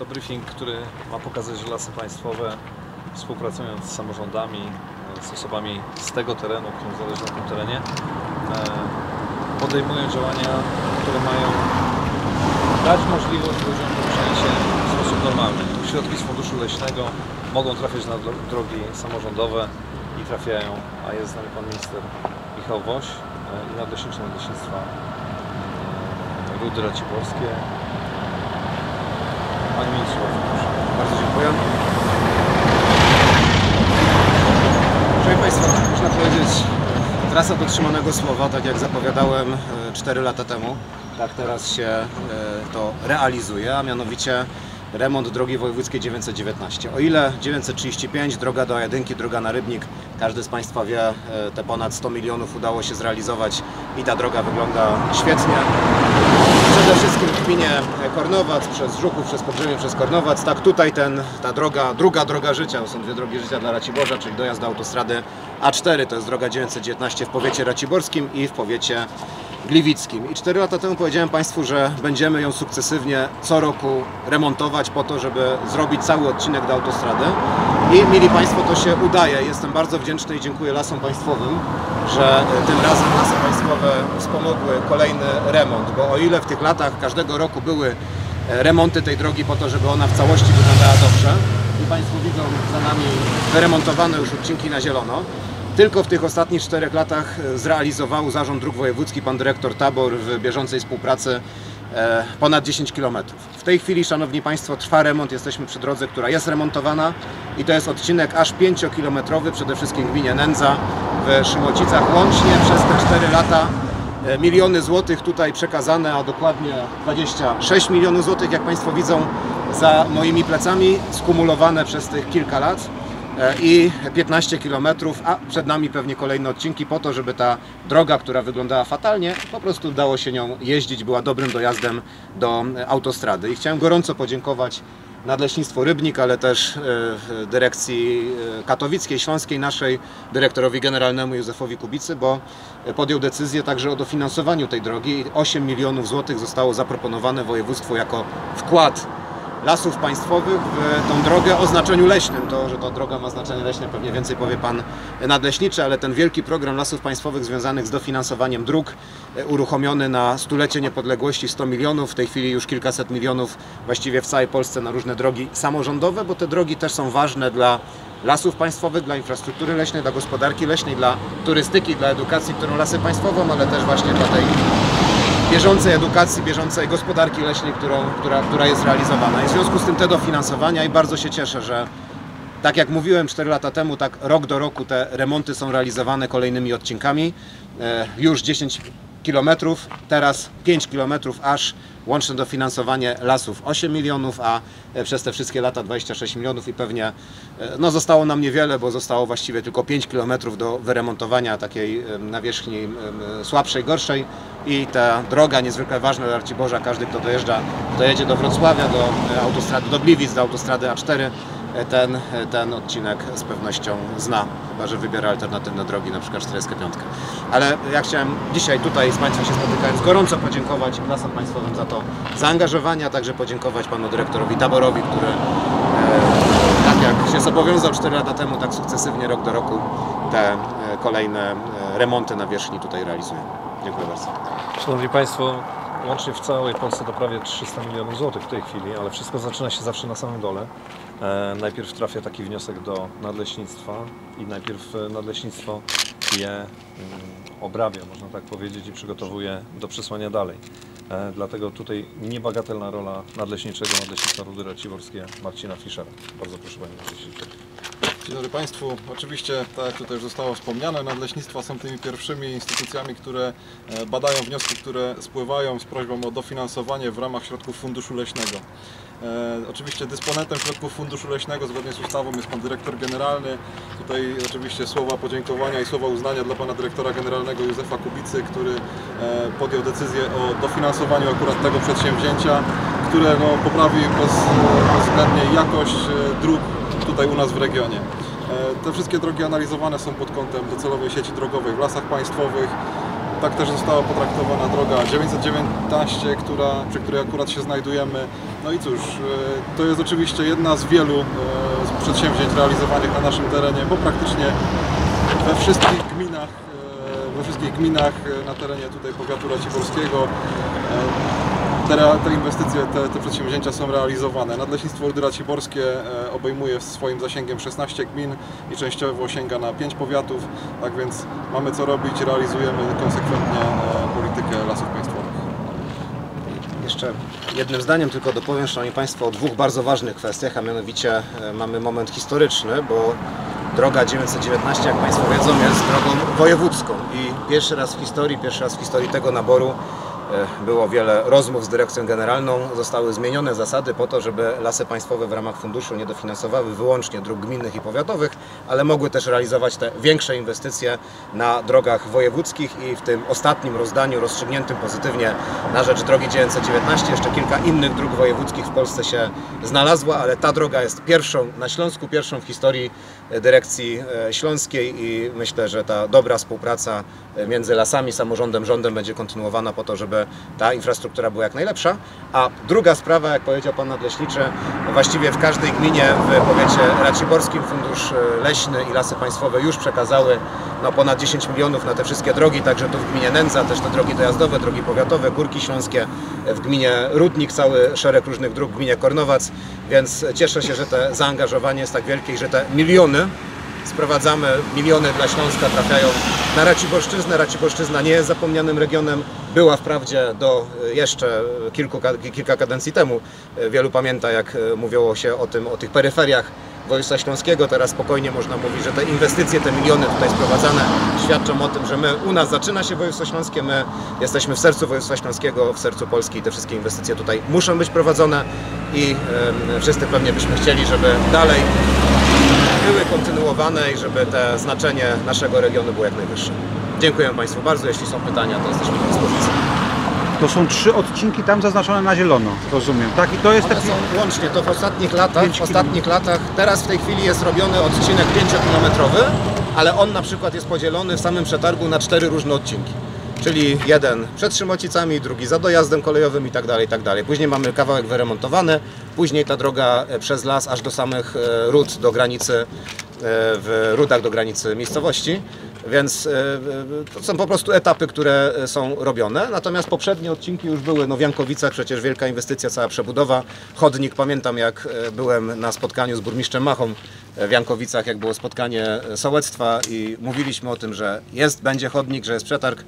To briefing, który ma pokazać, że Lasy Państwowe współpracując z samorządami, e, z osobami z tego terenu, którym zależy na tym terenie, e, podejmują działania, które mają dać możliwość ludziom poruszania w sposób normalny. Środki z Funduszu Leśnego mogą trafiać na dro- drogi samorządowe i trafiają, a jest z nami Pan Minister Michał Woś e, i Nadleśniczy Nadleśnictwa Rudy Raciborskie. Panie Ministrze, bardzo dziękuję. Proszę Państwa, można powiedzieć, trasa dotrzymanego słowa, tak jak zapowiadałem 4 lata temu, tak teraz się e, to realizuje, a mianowicie remont drogi wojewódzkiej 919. O ile 935, droga do Jedynki, droga na Rybnik, każdy z Państwa wie, e, te ponad 100 milionów udało się zrealizować i ta droga wygląda świetnie. W gminie Kornowac, przez Żuków, przez Pogrzebie, przez Kornowac. Tak tutaj ten, ta droga, druga droga życia, są dwie drogi życia dla Raciborza, czyli dojazd do autostrady A4, to jest droga 919 w powiecie raciborskim i w powiecie gliwickim. I 4 lata temu powiedziałem Państwu, że będziemy ją sukcesywnie co roku remontować po to, żeby zrobić cały odcinek do autostrady. I mieli Państwo, to się udaje. Jestem bardzo wdzięczny i dziękuję Lasom Państwowym, że e, tym razem Lasy Państwowe wspomogły kolejny remont, bo o ile w tych latach każdego roku były e, remonty tej drogi po to, żeby ona w całości wyglądała dobrze i Państwo widzą za nami wyremontowane już odcinki na zielono, tylko w tych ostatnich czterech latach zrealizował Zarząd Dróg Wojewódzkich, pan dyrektor Tabor w bieżącej współpracy e, ponad 10 km. W tej chwili, Szanowni Państwo, trwa remont, jesteśmy przy drodze, która jest remontowana i to jest odcinek aż 5-kilometrowy, przede wszystkim w gminie Nędza w Szymocicach. Łącznie przez te 4 lata e, miliony złotych tutaj przekazane, a dokładnie 26 milionów złotych, jak Państwo widzą za moimi plecami, skumulowane przez tych kilka lat i 15 km, a przed nami pewnie kolejne odcinki po to, żeby ta droga, która wyglądała fatalnie, po prostu dało się nią jeździć, była dobrym dojazdem do e, autostrady. I chciałem gorąco podziękować Nadleśnictwo Rybnik, ale też e, dyrekcji e, katowickiej, śląskiej naszej, dyrektorowi generalnemu Józefowi Kubicy, bo podjął decyzję także o dofinansowaniu tej drogi. 8 milionów złotych zostało zaproponowane województwu jako wkład lasów państwowych tą drogę o znaczeniu leśnym. To, że ta droga ma znaczenie leśne, pewnie więcej powie Pan Nadleśniczy, ale ten wielki program lasów państwowych związanych z dofinansowaniem dróg, e, uruchomiony na stulecie niepodległości 100 milionów, w tej chwili już kilkaset milionów właściwie w całej Polsce na różne drogi samorządowe, bo te drogi też są ważne dla lasów państwowych, dla infrastruktury leśnej, dla gospodarki leśnej, dla turystyki, dla edukacji, którą lasy państwową, ale też właśnie dla tej bieżącej edukacji, bieżącej gospodarki leśnej, którą, która, która jest realizowana. I w związku z tym te dofinansowania i bardzo się cieszę, że tak jak mówiłem 4 lata temu, tak rok do roku te remonty są realizowane kolejnymi odcinkami. E, Już 10 km, teraz 5 km aż łączne dofinansowanie lasów 8 milionów, a e, przez te wszystkie lata 26 milionów i pewnie e, no zostało nam niewiele, bo zostało właściwie tylko 5 km do wyremontowania takiej em, nawierzchni słabszej, gorszej. I ta droga niezwykle ważna dla Raciborza, każdy kto dojeżdża, dojedzie do Wrocławia, do e, autostrady, do Gliwic, do autostrady A4 e, ten, e, ten odcinek z pewnością zna, chyba że wybiera alternatywne drogi, na przykład 45. Ale ja chciałem dzisiaj tutaj z Państwem się spotykając gorąco podziękować Lasom Państwowym za to zaangażowanie, a także podziękować Panu Dyrektorowi Taborowi, który e, tak jak się zobowiązał 4 lata temu, tak sukcesywnie rok do roku te e, kolejne e, remonty na wierzchni tutaj realizuje. Dziękuję bardzo. Szanowni Państwo, łącznie w całej Polsce to prawie 300 milionów złotych w tej chwili, ale wszystko zaczyna się zawsze na samym dole. E, najpierw trafia taki wniosek do nadleśnictwa i najpierw e, nadleśnictwo je mm, obrabia, można tak powiedzieć, i przygotowuje do przesłania dalej. E, dlatego tutaj niebagatelna rola nadleśniczego Nadleśnictwa Rudy Raciborskie Marcina Fischera. Bardzo proszę Panie Nadleśniczy. Dzień dobry Państwu. Oczywiście, tak jak tutaj już zostało wspomniane, nadleśnictwa są tymi pierwszymi instytucjami, które e, badają wnioski, które spływają z prośbą o dofinansowanie w ramach środków Funduszu Leśnego. E, oczywiście dysponentem środków Funduszu Leśnego zgodnie z ustawą jest Pan Dyrektor Generalny. Tutaj oczywiście słowa podziękowania i słowa uznania dla Pana Dyrektora Generalnego Józefa Kubicy, który e, podjął decyzję o dofinansowaniu akurat tego przedsięwzięcia, które no, poprawi bez, bezwzględnie jakość dróg tutaj u nas w regionie. E, Te wszystkie drogi analizowane są pod kątem docelowej sieci drogowej w lasach państwowych. tak też została potraktowana droga 919, która, przy której akurat się znajdujemy. No i cóż, e, to jest oczywiście jedna z wielu e, przedsięwzięć realizowanych na naszym terenie, bo praktycznie we wszystkich gminach, we wszystkich gminach na terenie tutaj powiatu raciborskiego te, te inwestycje, te, te przedsięwzięcia są realizowane. Nadleśnictwo Rudy Raciborskie e, obejmuje swoim zasięgiem 16 gmin i częściowo sięga na 5 powiatów, tak więc mamy co robić, realizujemy konsekwentnie e, politykę lasów państwowych. Jeszcze jednym zdaniem tylko dopowiem, Szanowni Państwo, o dwóch bardzo ważnych kwestiach, a mianowicie e, mamy moment historyczny, bo droga 919, jak Państwo wiedzą, jest drogą wojewódzką i pierwszy raz w historii, pierwszy raz w historii tego naboru było wiele rozmów z dyrekcją generalną, zostały zmienione zasady po to, żeby lasy państwowe w ramach funduszu nie dofinansowały wyłącznie dróg gminnych i powiatowych, ale mogły też realizować te większe inwestycje na drogach wojewódzkich i w tym ostatnim rozdaniu rozstrzygniętym pozytywnie na rzecz drogi 919 jeszcze kilka innych dróg wojewódzkich w Polsce się znalazła, ale ta droga jest pierwszą na Śląsku, pierwszą w historii e, dyrekcji e, śląskiej i myślę, że ta dobra współpraca e, między lasami, samorządem, rządem będzie kontynuowana po to, żeby ta infrastruktura była jak najlepsza. A druga sprawa, jak powiedział Pan Nadleśniczy, właściwie w każdej gminie w powiecie raciborskim Fundusz e, Leśny i Lasy Państwowe już przekazały no, ponad 10 milionów na te wszystkie drogi, także tu w gminie Nędza też te drogi dojazdowe, drogi powiatowe, Górki Śląskie, w gminie Rudnik cały szereg różnych dróg, w gminie Kornowac, więc cieszę się, że te zaangażowanie jest tak wielkie i że te miliony sprowadzamy, miliony dla Śląska trafiają na Raciborszczyznę. Raciborszczyzna nie jest zapomnianym regionem, była wprawdzie do e, jeszcze kilku, ka- kilka kadencji temu. E, Wielu pamięta, jak e, mówiło się o tym, o tych peryferiach województwa śląskiego. Teraz spokojnie można mówić, że te inwestycje, te miliony tutaj sprowadzane świadczą o tym, że my, u nas zaczyna się województwo śląskie, my jesteśmy w sercu województwa śląskiego, w sercu Polski i te wszystkie inwestycje tutaj muszą być prowadzone i wszyscy pewnie byśmy chcieli, żeby dalej były kontynuowane i żeby te znaczenie naszego regionu było jak najwyższe. Dziękuję Państwu bardzo. Jeśli są pytania, to jesteśmy do dyspozycji. To są trzy odcinki tam zaznaczone na zielono, rozumiem, tak? I to jest One taki... są łącznie, to w ostatnich latach, w ostatnich latach, teraz w tej chwili jest robiony odcinek 5-kilometrowy, ale on na przykład jest podzielony w samym przetargu na cztery różne odcinki. Czyli jeden przed Szymocicami, drugi za dojazdem kolejowym i tak dalej, i tak dalej. Później mamy kawałek wyremontowany, później ta droga e, przez las aż do samych e, ród, do granicy, e, w rudach do granicy miejscowości. Więc to są po prostu etapy, które są robione. Natomiast poprzednie odcinki już były, no w Jankowicach przecież wielka inwestycja, cała przebudowa. Chodnik, pamiętam jak byłem na spotkaniu z burmistrzem Machą w Jankowicach, jak było spotkanie sołectwa i mówiliśmy o tym, że jest, będzie chodnik, że jest przetarg.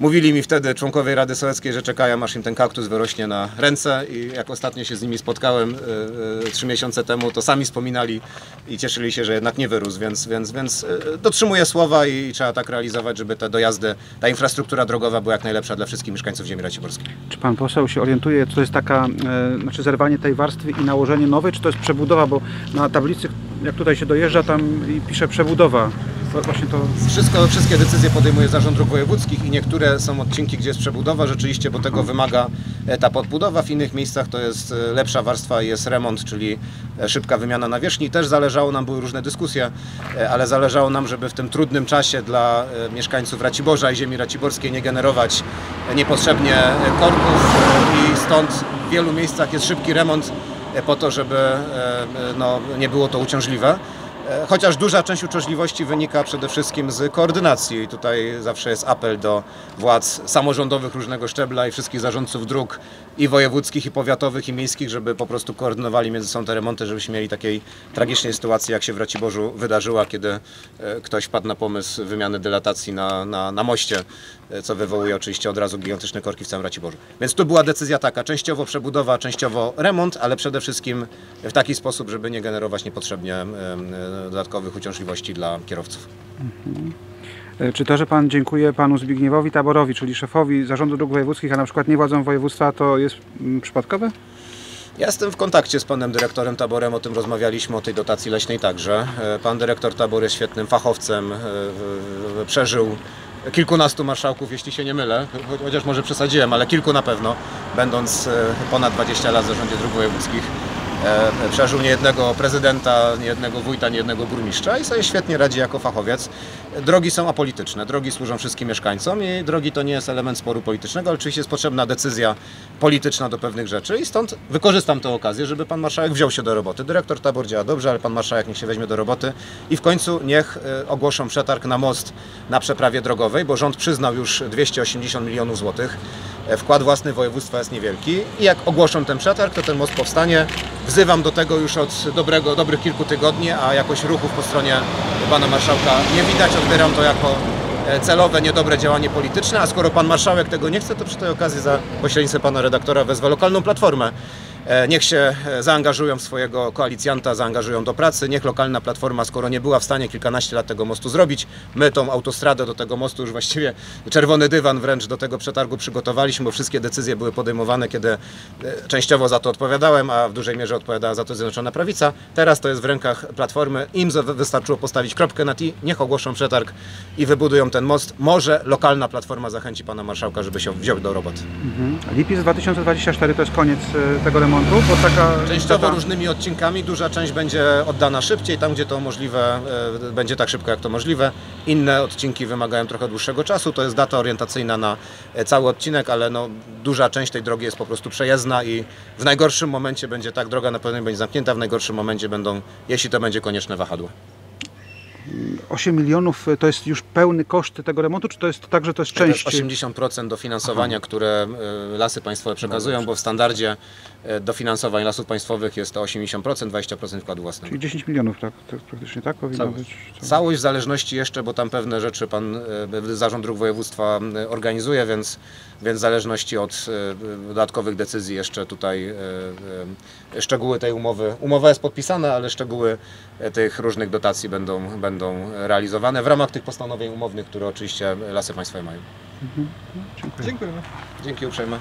Mówili mi wtedy członkowie Rady Sołeckiej, że czekają aż im ten kaktus wyrośnie na ręce i jak ostatnio się z nimi spotkałem e, e, trzy miesiące temu, to sami wspominali i cieszyli się, że jednak nie wyrósł, więc, więc, więc e, dotrzymuję słowa i, trzeba tak realizować, żeby te dojazdy, ta infrastruktura drogowa była jak najlepsza dla wszystkich mieszkańców ziemi raciborskiej. Czy pan poseł się orientuje, czy to jest taka, e, znaczy zerwanie tej warstwy i nałożenie nowej, czy to jest przebudowa, bo na tablicy, jak tutaj się dojeżdża, tam pisze przebudowa. Właśnie to... Wszystko, wszystkie decyzje podejmuje Zarząd Dróg Wojewódzkich i niektóre są odcinki, gdzie jest przebudowa rzeczywiście, bo tego wymaga ta podbudowa. W innych miejscach to jest e, lepsza warstwa jest remont, czyli e, szybka wymiana nawierzchni. Też zależało nam, były różne dyskusje, e, ale zależało nam, żeby w tym trudnym czasie dla mieszkańców Raciborza i ziemi raciborskiej nie generować niepotrzebnie korków i stąd w wielu miejscach jest szybki remont po to, żeby no, nie było to uciążliwe. E, Chociaż duża część uciążliwości wynika przede wszystkim z koordynacji. I tutaj zawsze jest apel do władz samorządowych różnego szczebla i wszystkich zarządców dróg i wojewódzkich, i powiatowych, i miejskich, żeby po prostu koordynowali między sobą te remonty, żebyśmy mieli takiej tragicznej sytuacji, jak się w Raciborzu wydarzyła, kiedy e, ktoś wpadł na pomysł wymiany dylatacji na, na, na moście, co wywołuje oczywiście od razu gigantyczne korki w całym Raciborzu. Więc tu była decyzja taka, częściowo przebudowa, częściowo remont, ale przede wszystkim w taki sposób, żeby nie generować niepotrzebnie e, dodatkowych uciążliwości dla kierowców. E, Czy to, że pan dziękuję panu Zbigniewowi Taborowi, czyli szefowi Zarządu Dróg Wojewódzkich, a na przykład nie władzom województwa, to jest mm, przypadkowe? Ja jestem w kontakcie z panem dyrektorem Taborem, o tym rozmawialiśmy, o tej dotacji leśnej także. E, Pan dyrektor Tabor jest świetnym fachowcem, e, przeżył kilkunastu marszałków, jeśli się nie mylę, cho- chociaż może przesadziłem, ale kilku na pewno, będąc e, ponad 20 lat w zarządzie dróg wojewódzkich. E, przeżył niejednego prezydenta, niejednego wójta, niejednego burmistrza i sobie świetnie radzi jako fachowiec. Drogi są apolityczne, drogi służą wszystkim mieszkańcom i drogi to nie jest element sporu politycznego, ale oczywiście jest potrzebna decyzja polityczna do pewnych rzeczy i stąd wykorzystam tę okazję, żeby pan marszałek wziął się do roboty. Dyrektor tabor działa dobrze, ale pan marszałek niech się weźmie do roboty i w końcu niech e, ogłoszą przetarg na most na przeprawie drogowej, bo rząd przyznał już 280 milionów złotych. E, Wkład własny województwa jest niewielki i jak ogłoszą ten przetarg, to ten most powstanie. Wzywam do tego już od dobrego, dobrych kilku tygodni, a jakoś ruchów po stronie pana marszałka nie widać. Odbieram to jako e, celowe, niedobre działanie polityczne, a skoro pan marszałek tego nie chce, to przy tej okazji za pośrednictwem pana redaktora wezwę lokalną platformę. E, Niech się e, zaangażują w swojego koalicjanta, zaangażują do pracy. Niech lokalna platforma, skoro nie była w stanie kilkanaście lat tego mostu zrobić, my tą autostradę do tego mostu już właściwie czerwony dywan wręcz do tego przetargu przygotowaliśmy, bo wszystkie decyzje były podejmowane, kiedy e, częściowo za to odpowiadałem, a w dużej mierze odpowiadała za to Zjednoczona Prawica. Teraz to jest w rękach platformy. Im wystarczyło postawić kropkę na i, niech ogłoszą przetarg i wybudują ten most. Może lokalna platforma zachęci pana marszałka, żeby się wziął do roboty. Mhm. Lipiec 2024 to jest koniec tego remontu, bo taka Częściowo różnymi odcinkami, duża część będzie oddana szybciej, tam gdzie to możliwe, e, będzie tak szybko jak to możliwe. Inne odcinki wymagają trochę dłuższego czasu, to jest data orientacyjna na e, cały odcinek, ale no, duża część tej drogi jest po prostu przejezdna i w najgorszym momencie będzie tak, droga na pewno będzie zamknięta, w najgorszym momencie będą, jeśli to będzie konieczne, wahadło. 8 milionów e, to jest już pełny koszt tego remontu, czy to jest tak, że to jest To jest część? 80% dofinansowania, które e, lasy państwowe przekazują, bo w standardzie e, dofinansowań lasów państwowych jest to 80%, 20% wkładu własnego. Czyli 10 milionów, tak? To praktycznie tak powinno Całość. być. Całość w zależności jeszcze, bo tam pewne rzeczy pan Zarząd Dróg Województwa organizuje, więc, więc w zależności od dodatkowych decyzji jeszcze tutaj szczegóły tej umowy, umowa jest podpisana, ale szczegóły tych różnych dotacji będą, będą realizowane w ramach tych postanowień umownych, które oczywiście Lasy Państwowe mają. Dziękuję. Dziękujemy. Dzięki uprzejme.